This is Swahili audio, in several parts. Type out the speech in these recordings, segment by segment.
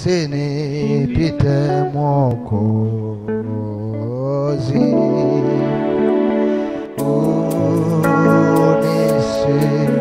Usinipite Mwokozi, unisikie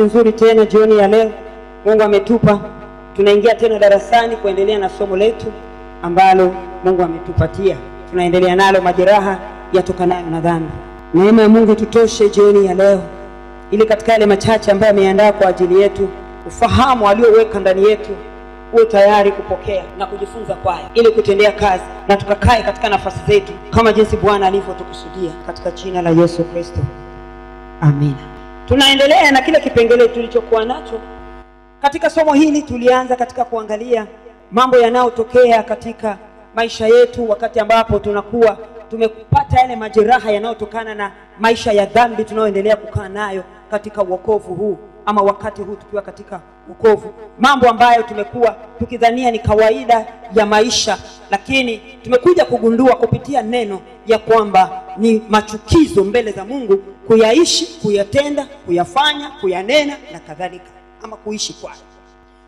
nafasi nzuri tena jioni ya leo Mungu ametupa, tunaingia tena darasani kuendelea na somo letu ambalo Mungu ametupatia. Tunaendelea nalo majeraha yatokanayo na dhambi. Neema ya Mungu tutoshe jioni ya leo, ili katika yale machache ambayo ameandaa kwa ajili yetu, ufahamu alioweka ndani yetu uwe tayari kupokea na kujifunza kwayo, ili kutendea kazi na tukakae katika nafasi zetu kama jinsi Bwana alivyotukusudia, katika jina la Yesu Kristo. Amina. Tunaendelea na kile kipengele tulichokuwa nacho katika somo hili. Tulianza katika kuangalia mambo yanayotokea katika maisha yetu wakati ambapo tunakuwa tumepata yale majeraha yanayotokana na maisha ya dhambi tunayoendelea kukaa nayo katika wokovu huu ama wakati huu tukiwa katika ukovu, mambo ambayo tumekuwa tukidhania ni kawaida ya maisha, lakini tumekuja kugundua kupitia neno ya kwamba ni machukizo mbele za Mungu kuyaishi, kuyatenda, kuyafanya, kuyanena na kadhalika, ama kuishi kwayo.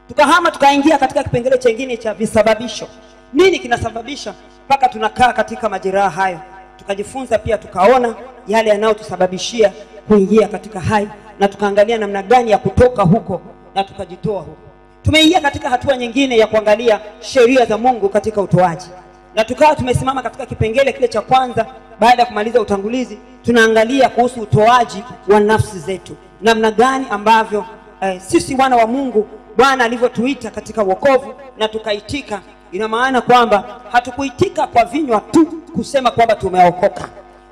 Tukahama tukaingia katika kipengele chengine cha visababisho. Nini kinasababisha mpaka tunakaa katika majeraha hayo? Tukajifunza pia, tukaona yale yanayotusababishia kuingia katika hayo, na tukaangalia namna gani ya kutoka huko na tukajitoa huko. Tumeingia katika hatua nyingine ya kuangalia sheria za Mungu katika utoaji, na tukawa tumesimama katika kipengele kile cha kwanza. Baada ya kumaliza utangulizi, tunaangalia kuhusu utoaji wa nafsi zetu, namna gani ambavyo eh, sisi wana wa Mungu Bwana alivyotuita katika wokovu na tukaitika. Ina maana kwamba hatukuitika kwa vinywa tu kusema kwamba tumeokoka,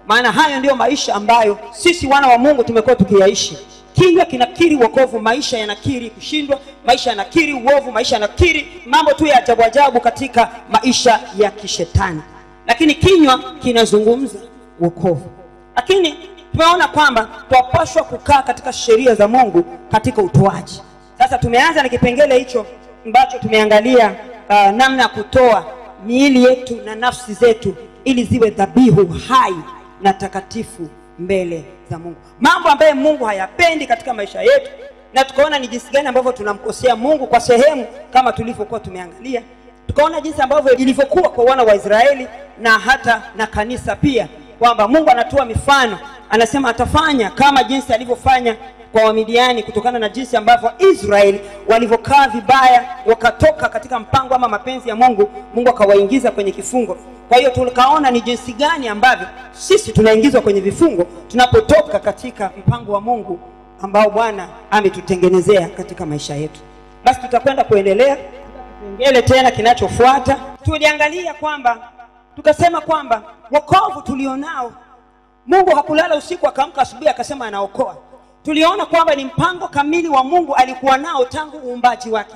maana hayo ndiyo maisha ambayo sisi wana wa Mungu tumekuwa tukiyaishi. Kinywa kinakiri wokovu, maisha yanakiri kushindwa, maisha yanakiri uovu, maisha yanakiri mambo tu ya ajabu ajabu katika maisha ya kishetani, lakini kinywa kinazungumza wokovu. Lakini tumeona kwamba twapashwa kukaa katika sheria za Mungu katika utoaji. Sasa tumeanza na kipengele hicho ambacho tumeangalia uh, namna ya kutoa miili yetu na nafsi zetu ili ziwe dhabihu hai na takatifu mbele za mungu. Mambo ambayo mungu hayapendi katika maisha yetu na tukaona ni jinsi gani ambavyo tunamkosea mungu kwa sehemu kama tulivyokuwa tumeangalia. Tukaona jinsi ambavyo ilivyokuwa kwa wana wa israeli na hata na kanisa pia kwamba mungu anatoa mifano anasema atafanya kama jinsi alivyofanya kwa wamidiani kutokana na jinsi ambavyo israeli walivyokaa vibaya wakatoka katika mpango ama mapenzi ya mungu mungu akawaingiza kwenye kifungo. Kwa hiyo tukaona ni jinsi gani ambavyo sisi tunaingizwa kwenye vifungo tunapotoka katika mpango wa mungu ambao bwana ametutengenezea katika maisha yetu. Basi tutakwenda kuendelea kipengele tena kinachofuata. Tuliangalia kwamba tukasema kwamba wokovu tulionao mungu hakulala usiku akaamka asubuhi akasema anaokoa tuliona kwamba ni mpango kamili wa mungu alikuwa nao tangu uumbaji wake.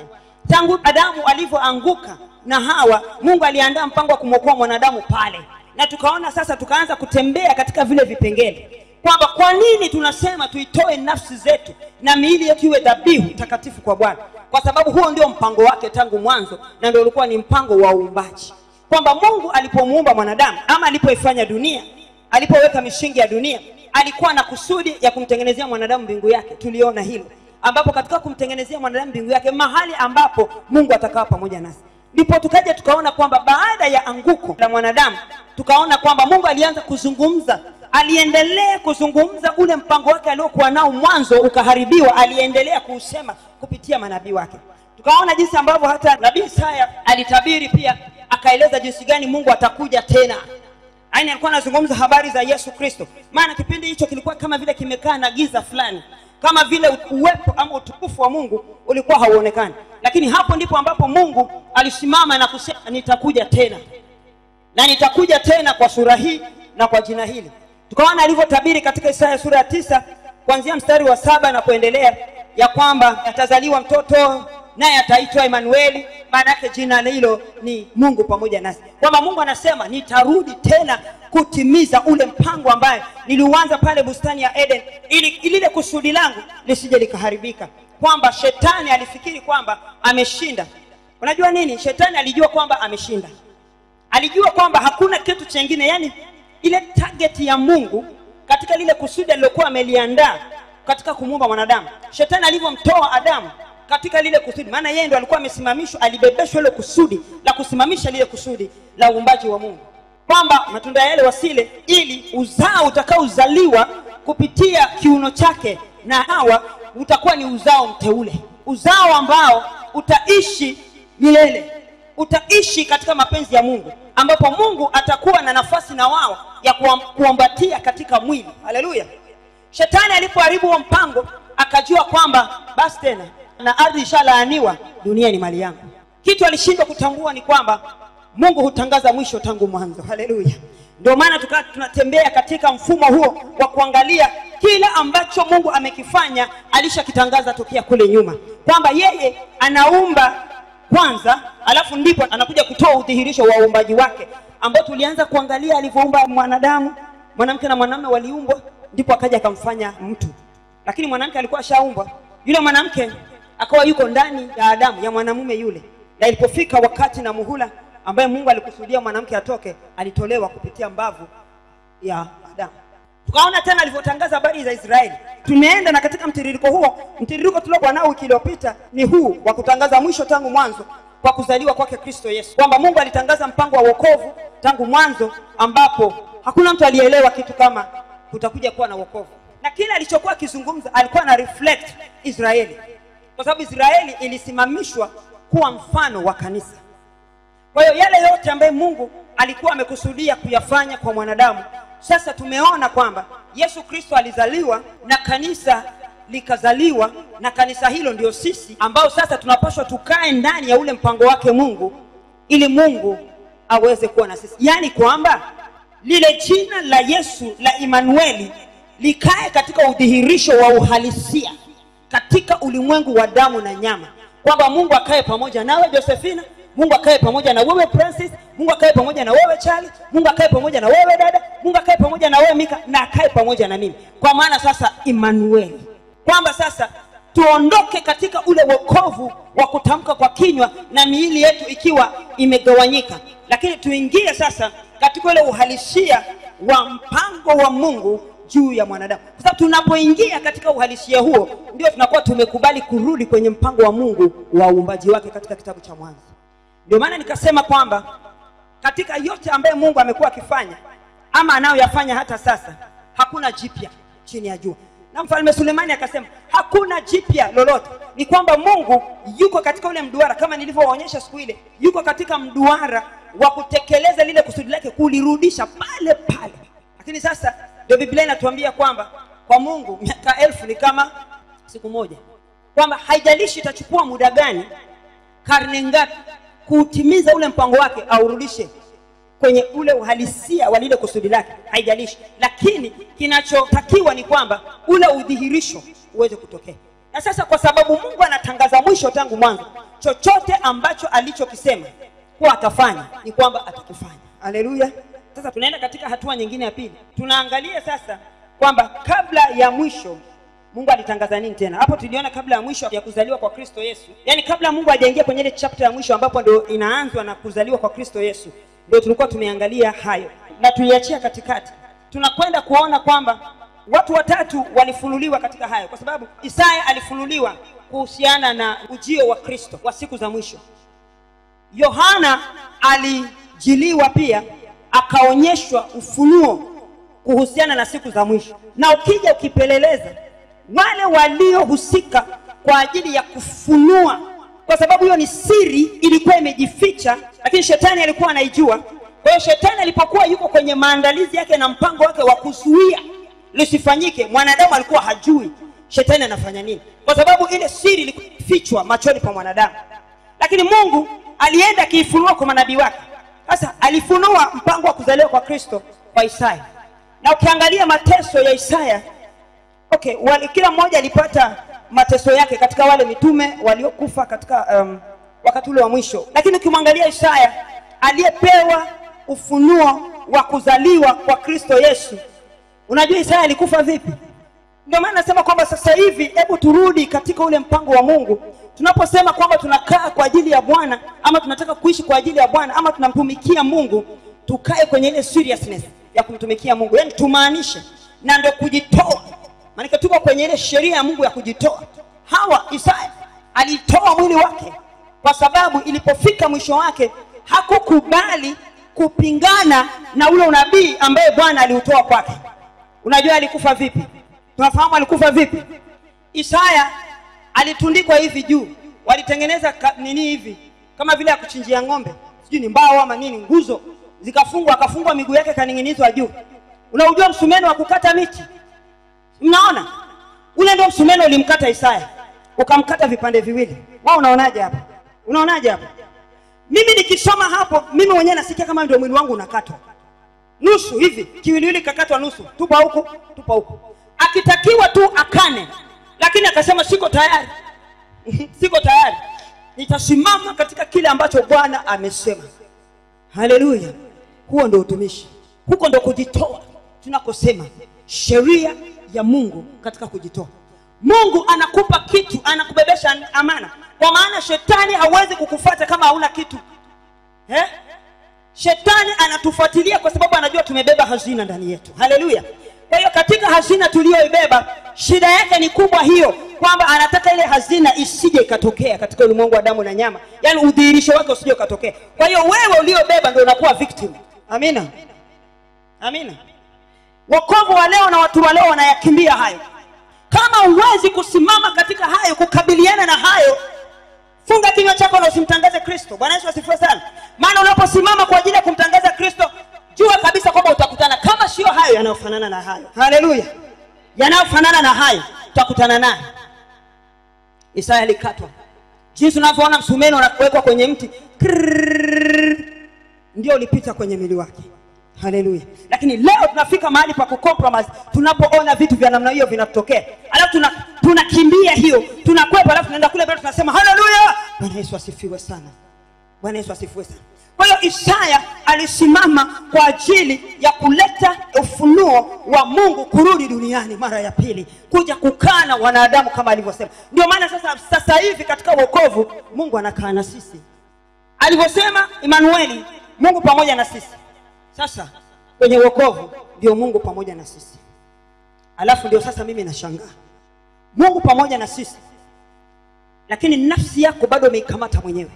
Tangu adamu alivyoanguka na hawa mungu aliandaa mpango wa kumwokoa mwanadamu pale. Na tukaona sasa tukaanza kutembea katika vile vipengele. Kwamba kwa nini tunasema tuitoe nafsi zetu na miili yetu iwe dhabihu takatifu kwa bwana? Kwa sababu huo ndio mpango wake tangu mwanzo na ndio ulikuwa ni mpango wa uumbaji. Kwamba mungu alipomuumba mwanadamu ama alipoifanya dunia alipoweka misingi ya dunia alikuwa na kusudi ya kumtengenezea mwanadamu mbingu yake. Tuliona hilo ambapo katika kumtengenezea mwanadamu mbingu yake mahali ambapo mungu atakaa pamoja nasi. Ndipo tukaja tukaona kwamba baada ya anguko la mwanadamu tukaona kwamba mungu alianza kuzungumza. Aliendelea kuzungumza ule mpango wake aliokuwa nao mwanzo ukaharibiwa aliendelea kuusema kupitia manabii wake. Tukaona jinsi ambavyo hata nabii isaya alitabiri pia akaeleza jinsi gani mungu atakuja tena yaani alikuwa anazungumza habari za yesu kristo. Maana kipindi hicho kilikuwa kama vile kimekaa na giza fulani. Kama vile uwepo ama utukufu wa mungu ulikuwa hauonekani. Lakini hapo ndipo ambapo mungu alisimama na kusema nitakuja tena. Na nitakuja tena kwa sura hii na kwa jina hili. Tukaona alivyotabiri katika isaya sura ya tisa kuanzia mstari wa saba na kuendelea ya kwamba atazaliwa mtoto naye ataitwa emanueli maana yake jina hilo ni mungu pamoja nasi. Kwamba mungu anasema nitarudi tena kutimiza ule mpango ambaye niliuanza pale bustani ya eden ili lile kusudi langu lisije likaharibika. Kwamba shetani alifikiri kwamba ameshinda. Unajua nini? Shetani alijua kwamba ameshinda. Alijua kwamba hakuna kitu chengine yani ile target ya mungu katika lile kusudi alilokuwa ameliandaa katika kumuumba mwanadamu. Shetani alivyomtoa adamu katika lile kusudi. Maana yeye ndo alikuwa amesimamishwa alibebeshwa ile kusudi la kusimamisha lile kusudi la uumbaji wa mungu. Kwamba matunda yale wasile ili uzao utakaozaliwa kupitia kiuno chake na hawa utakuwa ni uzao mteule. Uzao ambao utaishi milele. Utaishi katika mapenzi ya mungu ambapo mungu atakuwa na nafasi na wao ya kuambatia katika mwili. Haleluya! Shetani alipoharibu huo mpango akajua kwamba basi tena na ardhi ishalaaniwa dunia ni mali yangu. Kitu alishindwa kutambua ni kwamba mungu hutangaza mwisho tangu mwanzo. Haleluya. Ndio maana tukaa tunatembea katika mfumo huo wa kuangalia kila ambacho mungu amekifanya alishakitangaza tokea kule nyuma. Kwamba yeye anaumba kwanza alafu ndipo anakuja kutoa udhihirisho wa uumbaji wake ambao tulianza kuangalia alivyoumba mwanadamu. Mwanamke na mwanamume waliumbwa ndipo akaja akamfanya mtu. Lakini mwanamke alikuwa ashaumbwa. Yule mwanamke akawa yuko ndani ya adamu ya mwanamume yule. Na ilipofika wakati na muhula ambaye mungu alikusudia mwanamke atoke alitolewa kupitia mbavu ya adamu. Tukaona tena alivyotangaza habari za israeli. Tumeenda na katika mtiririko huo mtiririko tuliokuwa nao wiki iliyopita ni huu wa kutangaza mwisho tangu mwanzo kwa kuzaliwa kwake kristo yesu. Kwamba mungu alitangaza mpango wa wokovu tangu mwanzo ambapo hakuna mtu alielewa kitu kama kutakuja kuwa na wokovu. Na kile alichokuwa akizungumza alikuwa na reflect israeli kwa sababu israeli ilisimamishwa kuwa mfano wa kanisa. Kwa hiyo yale yote ambayo mungu alikuwa amekusudia kuyafanya kwa mwanadamu sasa tumeona kwamba yesu kristo alizaliwa na kanisa likazaliwa na kanisa hilo ndio sisi ambao sasa tunapaswa tukae ndani ya ule mpango wake mungu ili mungu aweze kuwa na sisi. Yaani kwamba lile jina la yesu la imanueli likae katika udhihirisho wa uhalisia katika ulimwengu wa damu na nyama. Kwamba mungu akae pamoja nawe josephina mungu akae pamoja na wewe francis. Mungu akae pamoja na wewe chali mungu akae pamoja na wewe dada. Mungu akae pamoja na wewe mika na akae pamoja na mimi. Kwa maana sasa imanueli kwamba sasa tuondoke katika ule wokovu wa kutamka kwa kinywa na miili yetu ikiwa imegawanyika. Lakini tuingie sasa katika ule uhalisia wa mpango wa mungu juu ya mwanadamu. Kwa sababu tunapoingia katika uhalisia huo ndio tunakuwa tumekubali kurudi kwenye mpango wa mungu wa uumbaji wake katika kitabu cha mwanzo. Ndio maana nikasema kwamba katika yote ambayo mungu amekuwa akifanya ama anayoyafanya hata sasa hakuna jipya chini ya jua. Na mfalme sulemani akasema hakuna jipya lolote. Ni kwamba mungu yuko katika ule mduara kama nilivyowaonyesha siku ile yuko katika mduara wa kutekeleza lile kusudi lake kulirudisha pale pale. Lakini sasa ndio biblia inatuambia kwamba kwa mungu miaka elfu ni kama siku moja. Kwamba haijalishi itachukua muda gani karne ngapi kuutimiza ule mpango wake aurudishe kwenye ule uhalisia wa lile kusudi lake haijalishi. Lakini kinachotakiwa ni kwamba ule udhihirisho uweze kutokea. Na sasa kwa sababu mungu anatangaza mwisho tangu mwanzo chochote ambacho alichokisema kuwa atafanya ni kwamba atakifanya. Haleluya sasa tunaenda katika hatua nyingine ya pili. Tunaangalia sasa kwamba kabla ya mwisho mungu alitangaza nini tena? Hapo tuliona kabla ya mwisho ya kuzaliwa kwa kristo yesu. Yaani kabla mungu hajaingia kwenye ile chapta ya mwisho ambapo ndio inaanzwa na kuzaliwa kwa kristo yesu ndio tulikuwa tumeangalia hayo. Na tuliachia katikati. Tunakwenda kuona kwamba watu watatu walifunuliwa katika hayo. Kwa sababu isaya alifunuliwa kuhusiana na ujio wa kristo wa siku za mwisho. Yohana alijiliwa pia akaonyeshwa ufunuo kuhusiana na siku za mwisho. Na ukija ukipeleleza wale waliohusika kwa ajili ya kufunua kwa sababu hiyo ni siri ilikuwa imejificha lakini shetani alikuwa anaijua. Kwa hiyo shetani alipokuwa yuko kwenye maandalizi yake na mpango wake wa kuzuia lisifanyike mwanadamu alikuwa hajui shetani anafanya nini. Kwa sababu ile siri ilifichwa machoni pa mwanadamu. Lakini mungu alienda akiifunua kwa manabii wake sasa alifunua mpango wa kuzaliwa kwa kristo kwa isaya. Na ukiangalia mateso ya isaya okay wali, kila mmoja alipata mateso yake katika wale mitume waliokufa katika um, wakati ule wa mwisho. Lakini ukimwangalia isaya aliyepewa ufunuo wa kuzaliwa kwa kristo yesu unajua isaya alikufa vipi? Ndio maana nasema kwamba sasa hivi hebu turudi katika ule mpango wa mungu tunaposema kwamba tunakaa kwa ajili ya bwana ama tunataka kuishi kwa ajili ya bwana ama tunamtumikia mungu tukae kwenye ile seriousness ya kumtumikia mungu. Yaani tumaanishe na ndo kujitoa. Maanake tuko kwenye ile sheria ya mungu ya kujitoa. Hawa isaya alitoa mwili wake kwa sababu ilipofika mwisho wake hakukubali kupingana na ule unabii ambaye bwana aliutoa kwake. Unajua alikufa vipi? Tunafahamu alikufa vipi? Isaya alitundikwa hivi juu. Walitengeneza ka, nini hivi? Kama vile ya kuchinjia ng'ombe. Sijui ni mbao ama nini nguzo. Zikafungwa akafungwa miguu yake kaning'inizwa juu. Unaujua msumeno wa kukata miti mnaona? Ule ndio msumeno ulimkata isaya. Ukamkata vipande viwili. Wao unaonaje hapa? Unaonaje hapa? Mimi nikisoma hapo mimi mwenyewe nasikia kama ndio mwili wangu unakatwa. Nusu hivi kiwiliwili kakatwa nusu. Tupa huku tupa huku. Akitakiwa tu akane lakini akasema siko tayari. Siko tayari. Nitasimama katika kile ambacho bwana amesema. Haleluya. Huo ndo utumishi. Huko ndo kujitoa. Tunakosema sheria ya mungu katika kujitoa. Mungu anakupa kitu anakubebesha amana. Kwa maana shetani hawezi kukufata kama hauna kitu. Eh? shetani anatufuatilia kwa sababu anajua tumebeba hazina ndani yetu. Haleluya. Kwa hiyo katika hazina tuliyoibeba shida yake ni kubwa hiyo kwamba anataka ile hazina isije ikatokea katika ulimwengu wa damu na nyama. Yaani udhihirisho wake usije ukatokea. Kwa hiyo wewe uliobeba ndio unakuwa victim. Amina. Amina. Wokovu wa leo na watu wa leo wanayakimbia hayo. Kama huwezi kusimama katika hayo kukabiliana na hayo funga kinywa chako na usimtangaze kristo. Bwana yesu asifiwe sana. Maana unaposimama kwa ajili ya kumtangaza kristo jua kabisa kwamba utakutana kama sio hayo yanayofanana na hayo. Haleluya yanayofanana na hayo tutakutana naye isaya alikatwa jinsi unavyoona msumeno unawekwa kwenye mti. Ndio ulipita kwenye mili wake haleluya lakini leo tunafika mahali pa kucompromise tunapoona vitu vya namna hiyo vinatokea alafu tuna tunakimbia hiyo tunakwepa alafu tunaenda kule mbele tunasema haleluya bwana yesu asifiwe sana bwana yesu asifiwe sana kwa hiyo isaya alisimama kwa ajili ya kuleta ufunuo wa mungu kurudi duniani mara ya pili kuja kukaa na wanadamu kama alivyosema. Ndio maana sasa sasa hivi katika wokovu mungu anakaa na sisi. Alivyosema Emanueli, Mungu pamoja na sisi. Sasa kwenye wokovu ndio Mungu pamoja na sisi, alafu ndio sasa mimi nashangaa. Mungu pamoja na sisi, lakini nafsi yako bado umeikamata mwenyewe,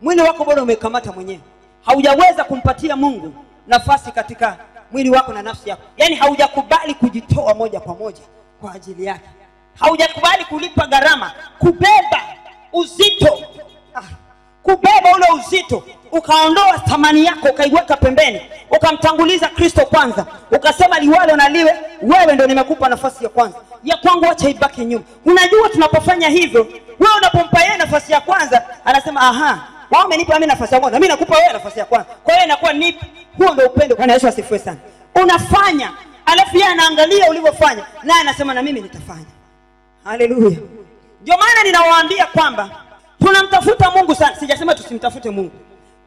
mwili wako bado umekamata mwenyewe, haujaweza kumpatia Mungu nafasi katika mwili wako na nafsi yako, yaani haujakubali kujitoa moja kwa moja kwa ajili yake, haujakubali kulipa gharama, kubeba uzito. Ah kubeba ule uzito ukaondoa thamani yako ukaiweka pembeni ukamtanguliza kristo kwanza ukasema liwalo na liwe wewe ndio nimekupa nafasi ya kwanza. Ya kwangu acha ibaki nyuma. Unajua tunapofanya hivyo wewe unapompa yeye nafasi ya kwanza anasema aha wao wamenipa mimi nafasi ya kwanza. Mimi nakupa wewe nafasi ya kwanza. Kwa hiyo inakuwa nipi huo ndio upendo. Bwana yesu asifiwe sana. Unafanya alafu yeye anaangalia ulivyofanya naye anasema na mimi nitafanya. Haleluya. Ndio maana ninawaambia kwamba tunamtafuta mungu sana. Sijasema tusimtafute mungu.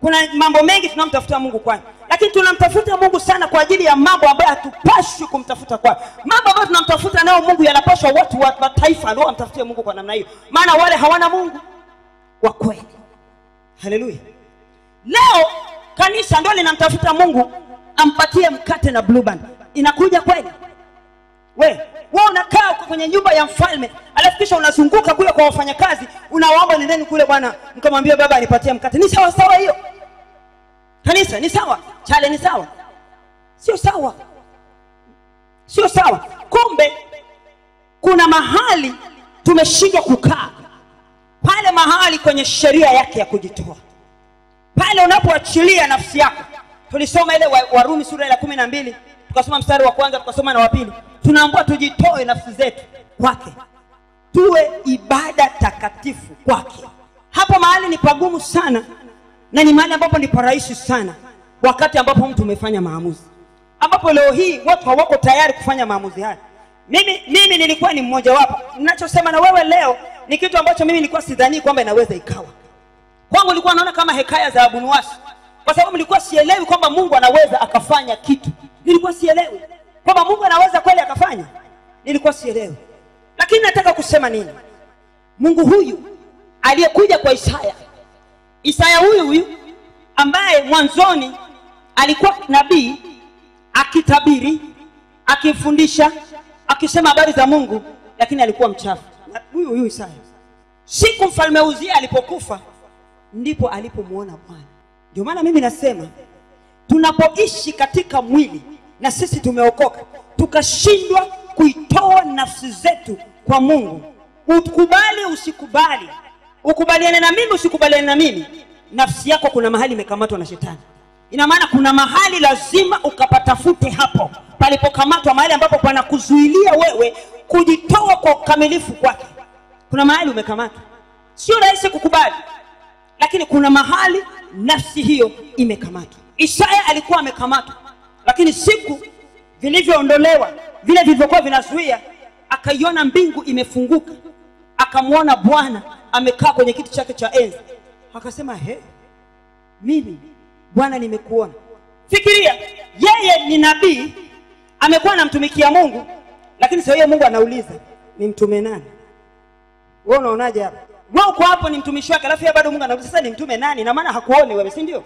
Kuna mambo mengi tunamtafuta mungu kwayo lakini tunamtafuta mungu sana kwa ajili ya mambo ambayo hatupashwi kumtafuta kwayo mambo ambayo tunamtafuta nayo mungu yanapashwa watu wa mataifa ndio wamtafutie mungu kwa namna hiyo. Maana wale hawana mungu wa kweli haleluya leo kanisa ndio linamtafuta mungu ampatie mkate na blue band. Inakuja kweli? We we unakaa kwenye nyumba ya mfalme alafu kisha unazunguka kule kwa wafanyakazi unawaomba nendeni kule bwana mkamwambia baba anipatie mkate. Ni sawa sawa hiyo? Kanisa ni sawa? Chale ni sawa? Sio sawa. Sio sawa. Kumbe kuna mahali tumeshindwa kukaa pale mahali kwenye sheria yake ya kujitoa. Pale unapoachilia nafsi yako. Tulisoma ile warumi sura ya kumi na mbili tukasoma mstari wa kwanza tukasoma na wa pili. Tunaambua tujitoe nafsi zetu kwake. Tuwe ibada takatifu kwake. Hapo mahali ni pagumu sana na ni mahali ambapo ni parahisi sana wakati ambapo mtu umefanya maamuzi. Ambapo leo hii watu hawako tayari kufanya maamuzi haya mimi mimi nilikuwa ni mmoja wapo. ninachosema na wewe leo ni kitu ambacho mimi nilikuwa sidhani kwamba inaweza ikawa. Kwangu nilikuwa naona kama hekaya za abunuwasi kwa sababu nilikuwa sielewi kwamba mungu anaweza akafanya kitu. Nilikuwa sielewi kwamba mungu anaweza kweli akafanya. Nilikuwa sielewi. Lakini nataka kusema nini? Mungu huyu aliyekuja kwa isaya. Isaya huyu huyu ambaye mwanzoni alikuwa nabii akitabiri akifundisha akisema habari za mungu lakini alikuwa mchafu. Huyu huyu isaya. Siku mfalme uzia alipokufa ndipo alipomwona bwana. Ndio maana mimi nasema tunapoishi katika mwili na sisi tumeokoka tukashindwa kuitoa nafsi zetu kwa mungu ukubali usikubali. Ukubaliane na mimi usikubaliane na mimi nafsi yako kuna mahali imekamatwa na shetani. Ina maana kuna mahali lazima ukapatafute hapo palipokamatwa mahali ambapo panakuzuilia wewe kujitoa kwa ukamilifu kwake. Kuna mahali umekamatwa. Sio rahisi kukubali lakini kuna mahali nafsi hiyo imekamatwa. Isaya alikuwa amekamatwa lakini siku vilivyoondolewa vile vilivyokuwa vinazuia akaiona mbingu imefunguka. Akamwona bwana amekaa kwenye kiti chake cha enzi. Akasema he mimi bwana nimekuona. Fikiria yeye ni nabii amekuwa anamtumikia mungu lakini sio hiyo mungu anauliza ni mtume nani? Wewe unaonaje hapa? Wewe uko hapo ni mtumishi wake alafu bado mungu anauliza sasa ni mtume nani? Na maana hakuoni wewe si ndio?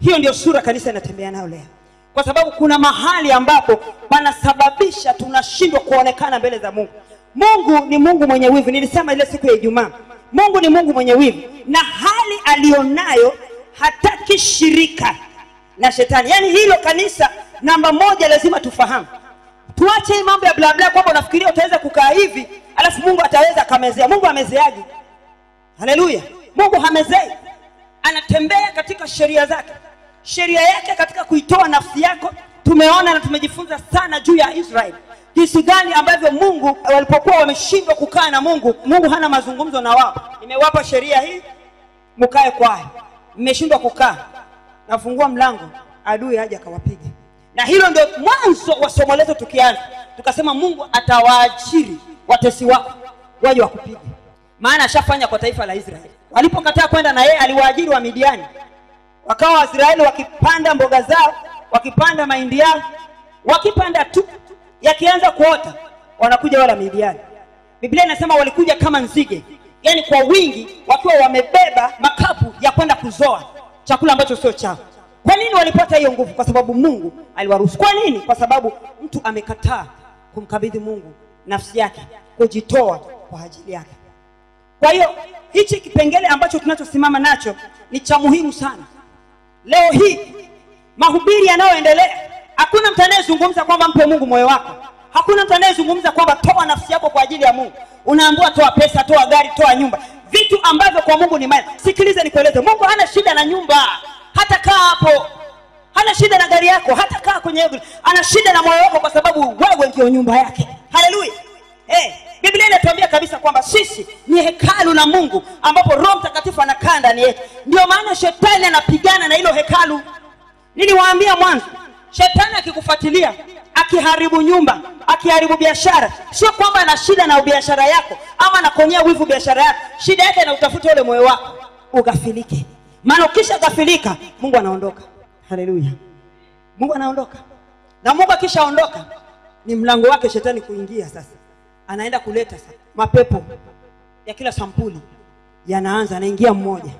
Hiyo ndio sura kanisa inatembea nayo leo. Kwa sababu kuna mahali ambapo panasababisha tunashindwa kuonekana mbele za mungu. Mungu ni mungu mwenye wivu. Nilisema ile siku ya ijumaa mungu ni mungu mwenye wivu. Na hali alionayo hataki shirika na shetani. Yaani hilo kanisa namba moja lazima tufahamu. Tuache hii mambo ya blabla kwamba unafikiria utaweza kukaa hivi alafu mungu ataweza akamezea. Mungu amezeaje? Haleluya. Mungu hamezei. Anatembea katika sheria zake. Sheria yake katika kuitoa nafsi yako tumeona na tumejifunza sana juu ya israeli. Jinsi gani ambavyo mungu walipokuwa wameshindwa kukaa na mungu mungu hana mazungumzo na wao. Nimewapa sheria hii mkae kwayo mmeshindwa kukaa. Nafungua mlango adui aje akawapiga na hilo ndio mwanzo wa somo letu tukianza. Tukasema mungu atawaajiri watesi wako waje wakupiga maana ashafanya kwa taifa la israeli. Walipokataa kwenda na yeye aliwaajiri wa midiani wakawa waisraeli wakipanda mboga zao wakipanda mahindi yao. Wakipanda tu yakianza kuota wanakuja wala midiani biblia inasema walikuja kama nzige. Yaani kwa wingi wakiwa wamebeba makapu ya kwenda kuzoa chakula ambacho sio chao kwa nini walipata hiyo nguvu? Kwa sababu mungu aliwaruhusu. Kwa nini? Kwa sababu mtu amekataa kumkabidhi mungu nafsi yake kujitoa kwa ajili yake. Kwa hiyo hichi kipengele ambacho tunachosimama nacho ni cha muhimu sana. Leo hii mahubiri yanayoendelea hakuna mtu anayezungumza kwamba mpe mungu moyo wako. Hakuna mtu anayezungumza kwamba toa nafsi yako kwa ajili ya mungu. Unaambiwa toa pesa toa gari toa nyumba. Vitu ambavyo kwa mungu ni mali sikilize nikueleze mungu hana shida na nyumba hata kaa hapo. Hana shida na gari yako hata kaa kwenye hiyo- ana shida na moyo wako kwa sababu wewe ndio nyumba yake. Haleluya. Hey, biblia inatuambia kabisa kwamba sisi ni hekalu la mungu ambapo roho mtakatifu anakaa ndani yetu. Ndio maana shetani anapigana na hilo hekalu. Niliwaambia mwanzo shetani akikufuatilia akiharibu nyumba akiharibu biashara sio kwamba ana shida na biashara yako ama anakonyea wivu biashara yako. Shida yake na utafuta ule moyo wako ugafilike maana ukisha gafilika mungu anaondoka. Haleluya. Mungu anaondoka. Na mungu akishaondoka ni mlango wake shetani kuingia sasa. Anaenda kuleta sasa mapepo ya kila sampuli. Yanaanza anaingia mmoja.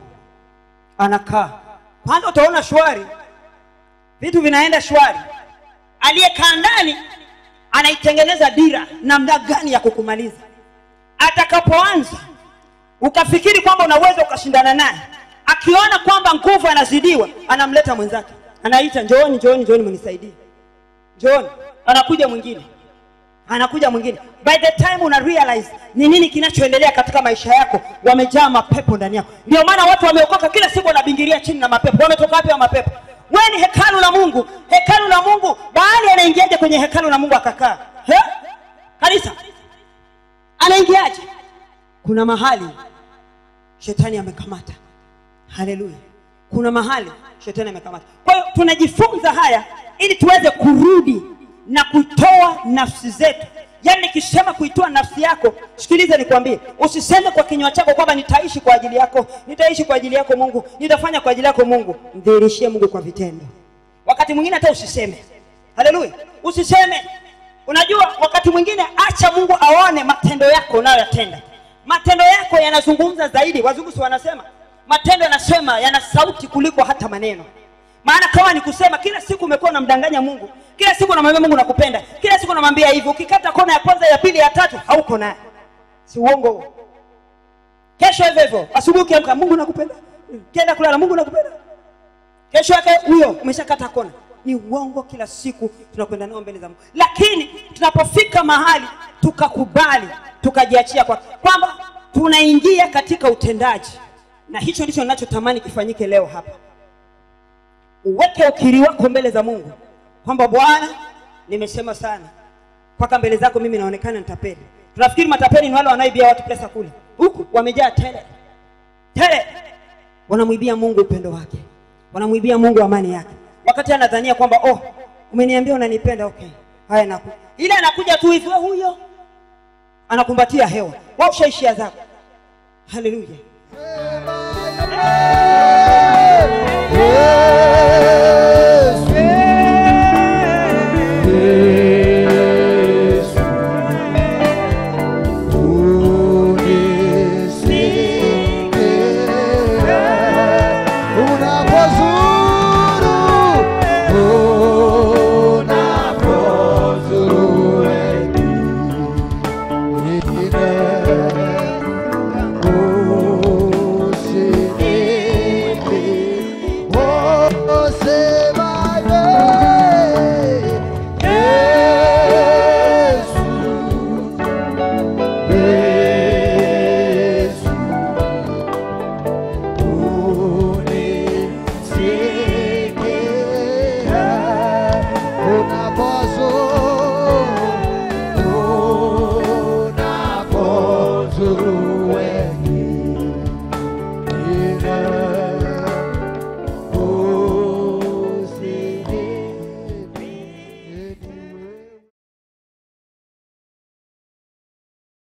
Anakaa. Kwanza utaona shwari. Vitu vinaenda shwari. Aliyekaa ndani anaitengeneza dira namna gani ya kukumaliza. Atakapoanza ukafikiri kwamba unaweza ukashindana naye akiona kwamba nguvu anazidiwa anamleta mwenzake. Anaita njooni njooni njooni mnisaidie. Njooni. Anakuja mwingine. Anakuja mwingine. By the time una realize ni nini kinachoendelea katika maisha yako wamejaa mapepo ndani yako. Ndio maana watu wameokoka kila siku wanabingiria chini na mapepo. Wametoka wapi wa mapepo? Wewe ni hekalu la mungu. Hekalu la mungu bahali anaingiaje kwenye hekalu la mungu akakaa? Kanisa. Anaingiaje? Kuna mahali shetani amekamata haleluya. Kuna mahali shetani amekamata. Kwa hiyo tunajifunza haya ili tuweze kurudi na kutoa nafsi zetu. Yaani nikisema kuitoa nafsi yako sikiliza nikwambie usiseme kwa kinywa chako kwamba nitaishi kwa ajili yako nitaishi kwa ajili yako mungu nitafanya kwa ajili yako mungu. Mdhihirishie mungu kwa vitendo. Wakati mwingine hata usiseme. Haleluya. Usiseme. Unajua wakati mwingine acha mungu aone matendo yako unayoyatenda. Matendo yako yanazungumza zaidi. Wazungu wanasema matendo yanasema yana sauti kuliko hata maneno. Maana kama ni kusema kila siku umekuwa unamdanganya mungu kila siku unamwambia mungu nakupenda kila siku unamwambia hivyo ukikata kona ya kwanza ya pili ya tatu hauko naye. Si uongo huo? Kesho hivyo hivyo asubuhi ukiamka mungu nakupenda. Kienda kulala mungu nakupenda. Kesho yake huyo umeshakata kona. Ni uongo kila siku tunakwenda nao mbele za mungu. Lakini tunapofika mahali tukakubali tukajiachia kwa kwamba tunaingia katika utendaji na hicho ndicho ninachotamani kifanyike leo hapa. Uweke ukiri wako mbele za mungu kwamba bwana nimesema sana. Mpaka mbele zako mimi naonekana nitapeli. Tunafikiri matapeli ni wale wanaibia watu pesa kule. Huku wamejaa tele. Tele. Wanamwibia mungu upendo wake. Wanamwibia mungu amani yake. Wakati anadhania kwamba oh umeniambia unanipenda okay. Haya naku ile anakuja tu hivyo huyo. Anakumbatia hewa. Wao ushaishia zako. Haleluya Friday.